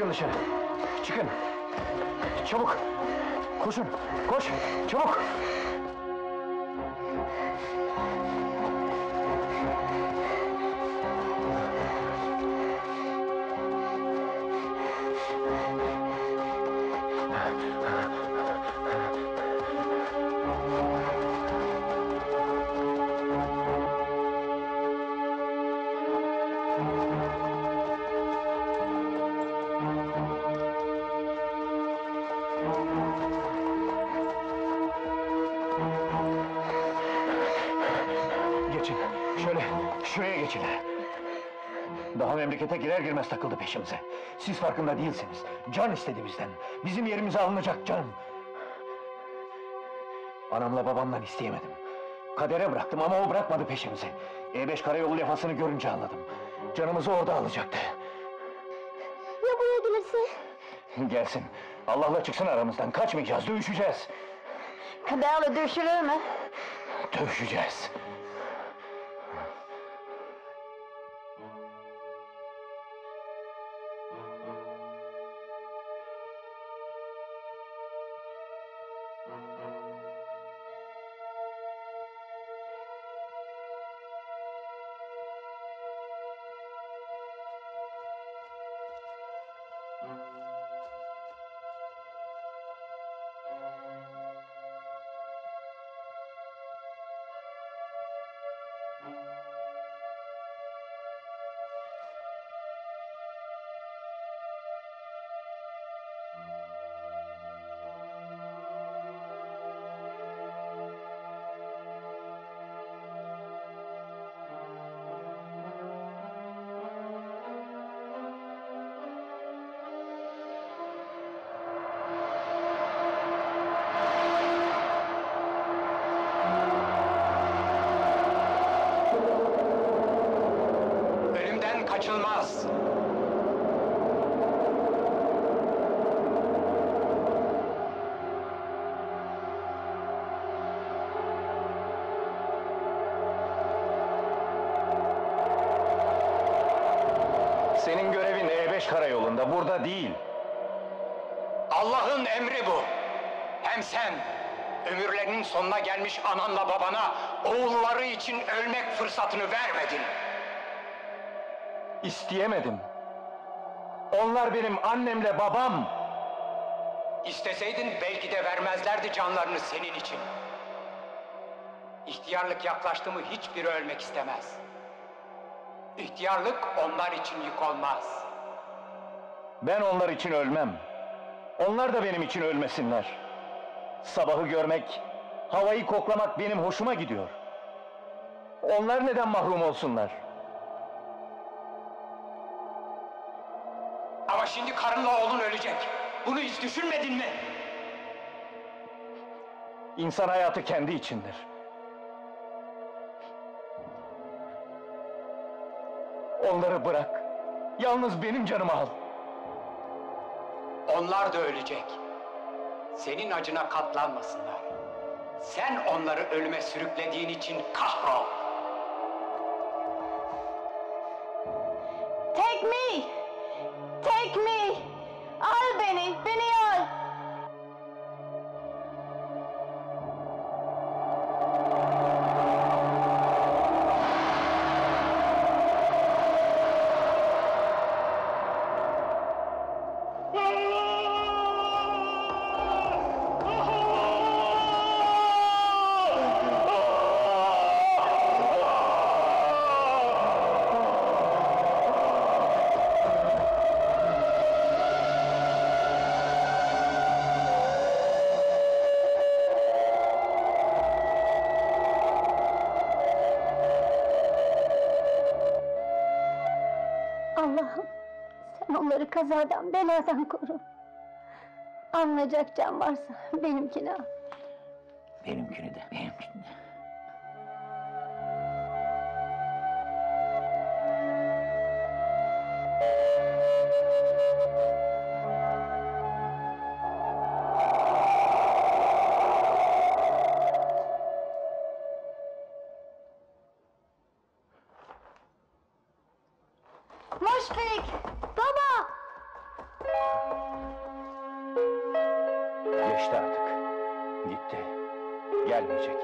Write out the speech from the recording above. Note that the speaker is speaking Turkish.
Çıkın dışarı. Çıkın. Çabuk. Koşun. Koş. Çabuk. Şuraya geçin. Daha memlekete girer girmez takıldı peşimize. Siz farkında değilsiniz. Can istedi bizden. Bizim yerimize alınacak can. Anamla babamdan isteyemedim. Kadere bıraktım ama o bırakmadı peşimizi. E5 karayolu lefasını görünce anladım. Canımızı orada alacaktı. Ya buraya gelirse? Gelsin. Allah'la çıksın aramızdan. Kaçmayacağız, dövüşeceğiz. Kaderle düşürür mü? Dövüşeceğiz. Thank you. Kaçılmaz. Senin görevin E5 karayolunda, burada değil. Allah'ın emri bu. Hem sen ömürlerinin sonuna gelmiş ananla babana oğulları için ölmek fırsatını vermedin. İsteyemedim. Onlar benim annemle babam. İsteseydin belki de vermezlerdi canlarını senin için. İhtiyarlık yaklaştı mı hiçbiri ölmek istemez. İhtiyarlık onlar için yük olmaz. Ben onlar için ölmem. Onlar da benim için ölmesinler. Sabahı görmek, havayı koklamak benim hoşuma gidiyor. Onlar neden mahrum olsunlar? Ama şimdi karınla oğlun ölecek. Bunu hiç düşünmedin mi? İnsan hayatı kendi içindir. Onları bırak. Yalnız benim canımı al. Onlar da ölecek. Senin acına katlanmasınlar. Sen onları ölüme sürüklediğin için kahrol. Onları kazadan beladan koru. Anlayacak can varsa benimkini al. Benimkini de, benimkini de. Mushfik! Geçti artık. Gitti. Gelmeyecek.